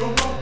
Go, go.